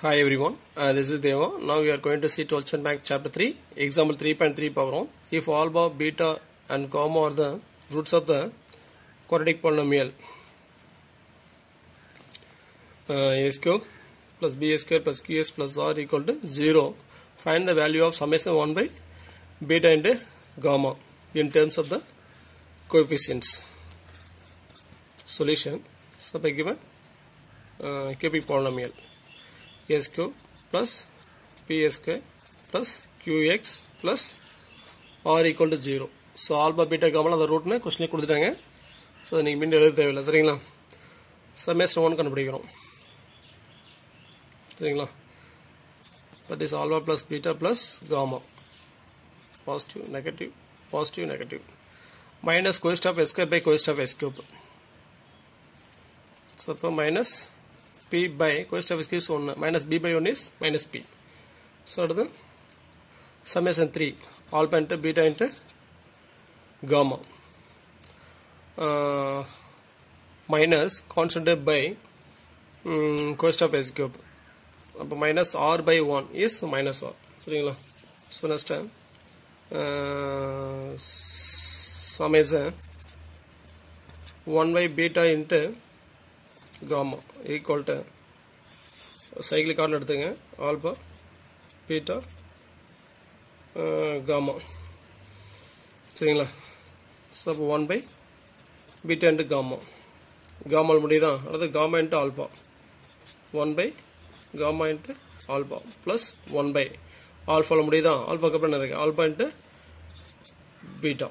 Hi everyone, uh, this is Deva. Now we are going to see Tolchan Bank Chapter 3, Example 3.3 Pagrom. If alpha, beta and gamma are the roots of the quadratic polynomial uh, a square plus b square plus qs plus r equal to 0, find the value of summation 1 by beta and gamma in terms of the coefficients. Solution. So by given uh, cubic polynomial. s cube plus p square plus qx plus r equal to 0 so alpha beta gamma அந்த ரூட்னு கொஸ்டினே கொடுத்துட்டாங்க so அதை நீங்கள் மீண்டும் எழுத தேவையில்லை சரிங்களா semester one கண்டுபிடிக்கிறோம் சரிங்களா that is alpha plus beta plus gamma positive negative positive negative minus coefficient of s cube by coefficient of s cube so இப்போ minus p by cost of is 1 minus b by 1 is minus p so அடுத்து summation 3 alpha into beta into gamma uh, minus constant by um, cost of s cube அப்போ minus r by one is minus r சரிங்களா so next summation one by beta into gamma equal to cyclic order எடுத்துங்க. Alpha beta gamma சரிங்களா? So அப்போ one by beta into gamma காமால் முடியுதா? அடுத்து gamma into alpha one by gamma into alpha plus one by ஆல்ஃபாவில் முடியுதா? ஆல்பாக்கு அப்புறம் என்ன இருக்குது ஆல்பா இன்ட்டு பீட்டா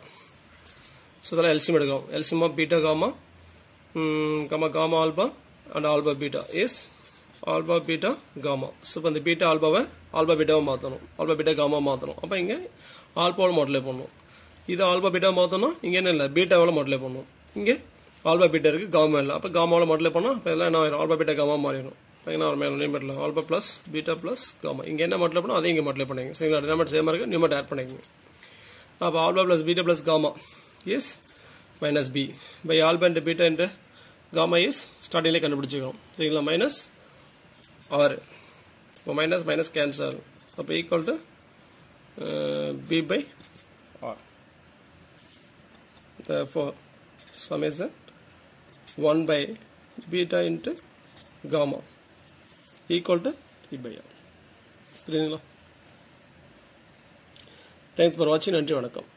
ஸோ இதெல்லாம் எல்சியம் எடுக்கலாம் LCM beta gamma gamma gamma alpha and alpha beta is alpha beta gamma so இப்போ இந்த பீட்டா ஆல்பாவை ஆல்பா பீட்டாவை மாற்றணும் ஆல்பா பீட்டா காமா மாற்றணும் அப்போ இங்கே ஆல்பாவில் மாடலே பண்ணணும் இது ஆல்பா பீட்டா மாற்றணும் இங்கே என்ன இல்லை பீட்டாவில் மாடலே பண்ணணும் இங்கே ஆல்பா பீட்டா இருக்குது காமா இல்லை. அப்போ காமாவில் மாடலே பண்ணால் இப்போ இதெல்லாம் என்ன ஆயிரும்? ஆல்பா பீட்டா காமா மாறிடும். இப்போ என்ன ஒரு மேலே நியூமெட்டில் alpha plus beta plus gamma. இங்கே என்ன மாட்டில் பண்ணணும் அதையும் இங்கே மாடலே பண்ணிங்க சரிங்களா டினாமெட் சேமாக இருக்குது நியூமெட் ஆட் பண்ணிக்கங்க. அப்போ alpha plus beta plus gamma. Is minus P by alpha into beta into gamma is ஸ்டார்டிங்லேயே கண்டுபிடிச்சிக்கிறோம் சரிங்களா மைனஸ் ஆறு இப்போ மைனஸ் மைனஸ் கேன்சல் அப்போ equal to P by R therefore summation 1 by beta into gamma equal to p by r புரியுதுங்களா thanks for வாட்சிங் நன்றி வணக்கம்